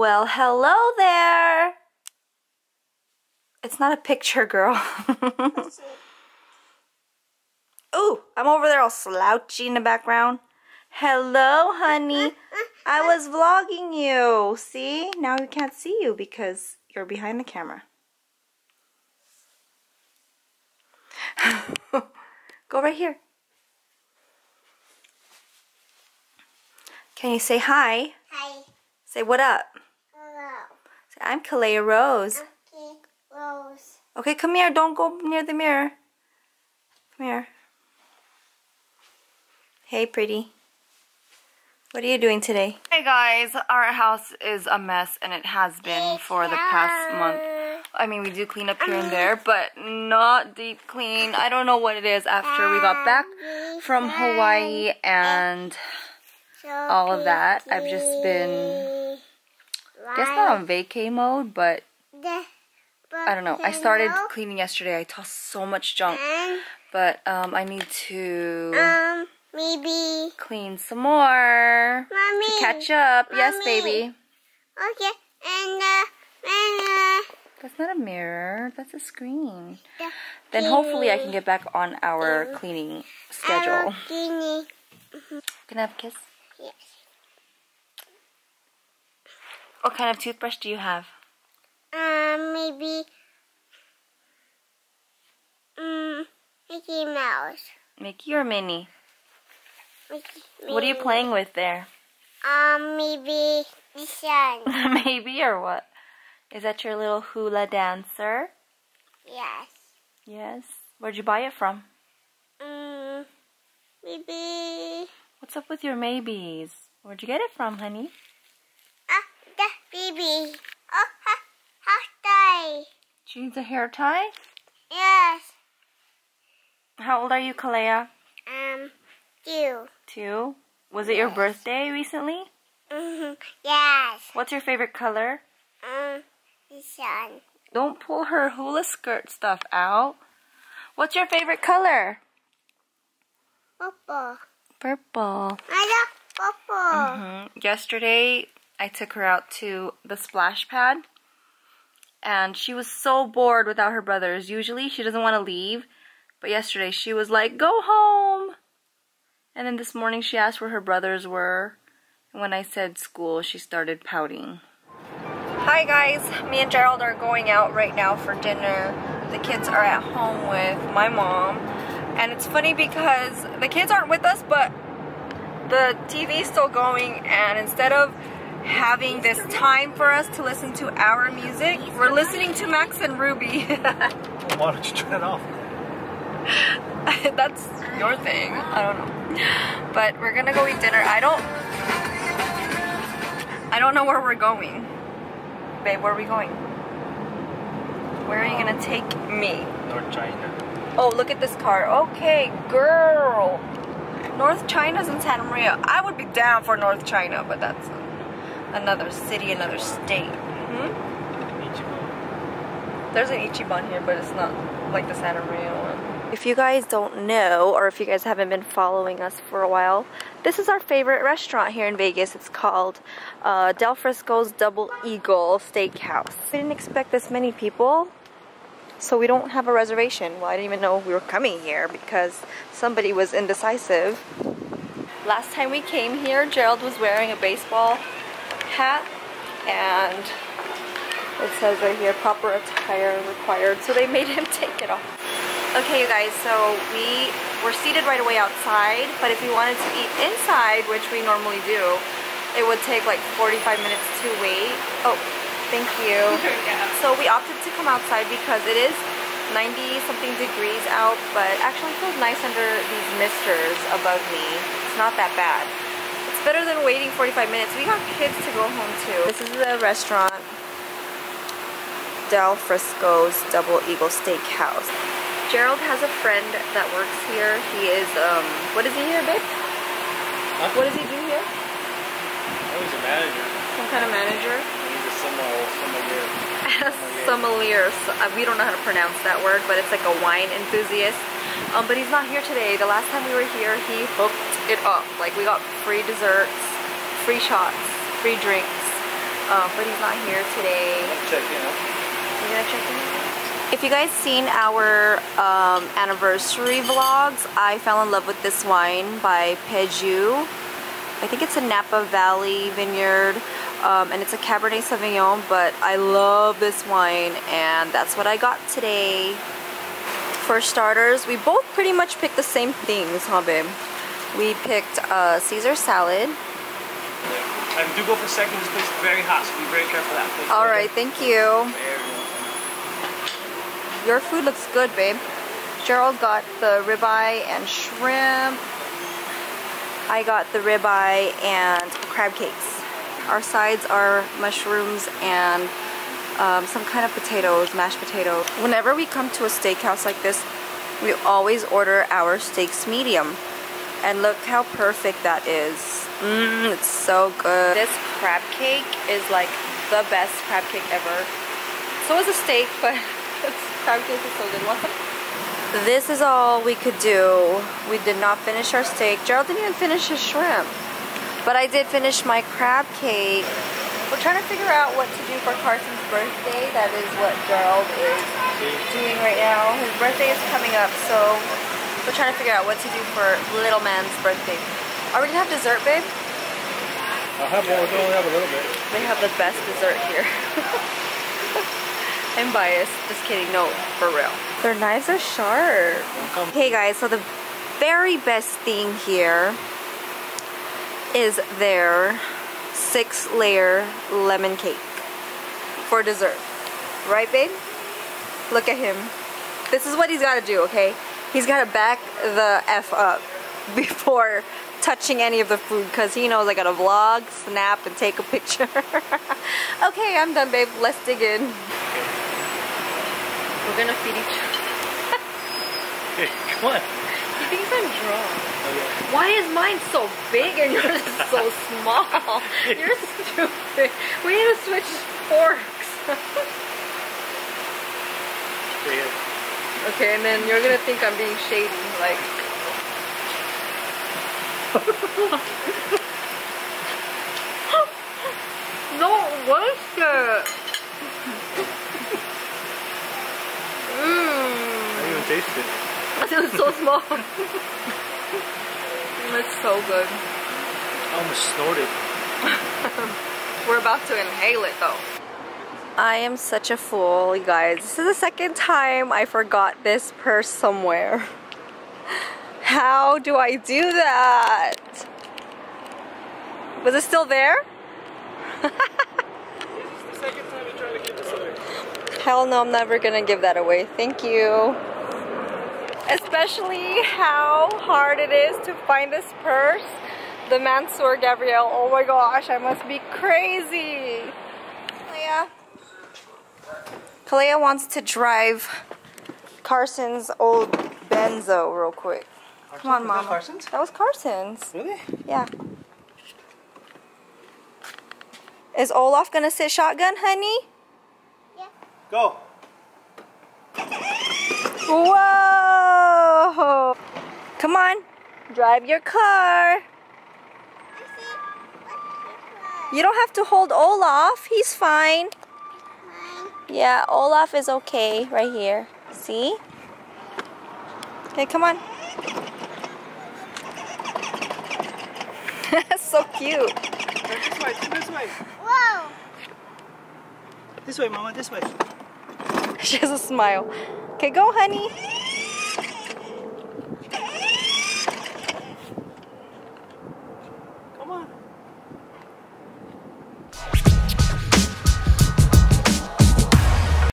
Well, hello there. It's not a picture, girl. Ooh, I'm over there all slouchy in the background. Hello, honey. I was vlogging you. See? Now we can't see you because you're behind the camera. Go right here. Can you say hi? Hi. Say what up? Hello. Say, I'm Kalea Rose. Okay, Rose. Okay, come here. Don't go near the mirror. Come here. Hey, pretty. What are you doing today? Hey guys, our house is a mess and it has been for the past month. I mean, we do clean up here and there, but not deep clean. I don't know what it is after we got back from Hawaii and all of that. I've just been, I guess not on vacay mode, but I don't know. I started cleaning yesterday. I tossed so much junk, but um, I need to Um, maybe. clean some more Mommy. to catch up. Yes, baby. Okay, and uh, and uh, That's not a mirror. That's a screen. the Then hopefully I can get back on our cleaning schedule. Guinea. Can I have a kiss? Yes. What kind of toothbrush do you have? Um, maybe. Um, Mickey Mouse. Mickey or Minnie? Mickey, What are you playing with there? Um, maybe the sun. Maybe or what? Is that your little hula dancer? yes. Yes. Where'd you buy it from? Um, maybe. What's up with your maybes? Where'd you get it from, honey? Baby. Oh, ha, ha, die. She needs a hair tie? Yes. How old are you, Kalea? Um, you. Two. Was it your birthday recently? Mm-hmm. Yes. What's your favorite color? Um, the sun. Don't pull her hula skirt stuff out. What's your favorite color? Purple. Purple. I love purple. hmm Yesterday, I took her out to the splash pad, and she was so bored without her brothers. Usually, she doesn't want to leave, but yesterday she was like, "Go home." And then this morning, she asked where her brothers were, and when I said school, she started pouting. Hi guys, me and Gerald are going out right now for dinner. The kids are at home with my mom, and it's funny because the kids aren't with us, but the TV's still going and instead of having this time for us to listen to our music, we're listening to Max and Ruby. Well, why don't you turn it off? That's your thing. I don't know. But we're gonna go eat dinner. I don't I don't know where we're going. Babe, where are we going? Where are you gonna take me? North China. Oh, look at this car. Okay, girl. North China's in Santa Maria. I would be down for North China, but that's another city, another state. Hmm? There's an Ichiban here, but it's not like the Santa Maria one. If you guys don't know, or if you guys haven't been following us for a while, this is our favorite restaurant here in Vegas. It's called uh, Del Frisco's Double Eagle Steakhouse. We didn't expect this many people, so we don't have a reservation. Well, I didn't even know we were coming here because somebody was indecisive. Last time we came here, Gerald was wearing a baseball hat and it says right here, proper attire required. So they made him take it off. Okay, you guys, so we were seated right away outside, but if we wanted to eat inside, which we normally do, it would take like 45 minutes to wait. Oh, thank you. So we opted to come outside because it is 90 something degrees out, but actually feels nice under these misters above me. It's not that bad. It's better than waiting 45 minutes. We got kids to go home to. This is the restaurant, Del Frisco's Double Eagle Steakhouse. Gerald has a friend that works here. He is, um, what is he here, babe? What does he do here? I was a manager. Some kind of manager? He's a sommelier. sommelier. sommelier. So, uh, we don't know how to pronounce that word, but it's like a wine enthusiast. Um, but he's not here today. The last time we were here, he hooked it up. Like we got free desserts, free shots, free drinks. um, but he's not here today. Check in. We're gonna check in. If you guys seen our um, anniversary vlogs, I fell in love with this wine by Peju. I think it's a Napa Valley vineyard, um, and it's a Cabernet Sauvignon, but I love this wine, and that's what I got today. For starters, we both pretty much picked the same things, huh babe? We picked uh, Caesar salad. And do go for a second. This place is very hot, so be very careful of that. Place. Alright, thank you. Your food looks good, babe. Gerald got the ribeye and shrimp. I got the ribeye and crab cakes. Our sides are mushrooms and um, some kind of potatoes, mashed potatoes. Whenever we come to a steakhouse like this, we always order our steaks medium. And look how perfect that is. Mmm, it's so good. This crab cake is like the best crab cake ever. So is a steak, but crab cake is so good. This is all we could do. We did not finish our steak. Gerald didn't even finish his shrimp. But I did finish my crab cake. We're trying to figure out what to do for Carson's birthday. That is what Gerald is doing right now. His birthday is coming up, so we're trying to figure out what to do for little man's birthday. Are we gonna have dessert, babe? I'll have one. We only have a little bit. They have the best dessert here. I'm biased. Just kidding. No, for real. Their knives are sharp. Okay, guys, so the very best thing here is their six layer lemon cake for dessert. Right, babe? Look at him. This is what he's got to do, okay? He's got to back the F up before touching any of the food because he knows I gotta vlog, snap, and take a picture. okay, I'm done, babe. Let's dig in. We're gonna feed each other. Hey, come on. He thinks I'm drunk. Okay. Why is mine so big and yours is so small? You're stupid. We need to switch forks. Okay, and then you're gonna think I'm being shady, like. no, what is that? I Mmm. didn't even taste it. Mm. It was so small. it's so good. I almost snorted. We're about to inhale it though. I am such a fool, you guys. This is the second time I forgot this purse somewhere. How do I do that? Was it still there? Hell no, I'm never gonna give that away. Thank you. Especially how hard it is to find this purse. The Mansur Gavriel. Oh my gosh, I must be crazy. Kalea. Kalea wants to drive Carson's old Benzo real quick. Come on, Mom. that Carson's? That was Carson's. Really? Yeah. Is Olaf gonna sit shotgun, honey? Yeah. Go. Whoa! Come on, drive your car. You don't have to hold Olaf. He's fine. Yeah, Olaf is okay right here. See? Okay, come on. That's so cute. This way. This way. Whoa! This way, Mama. This way. She has a smile. Okay, go, honey.